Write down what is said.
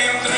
siempre.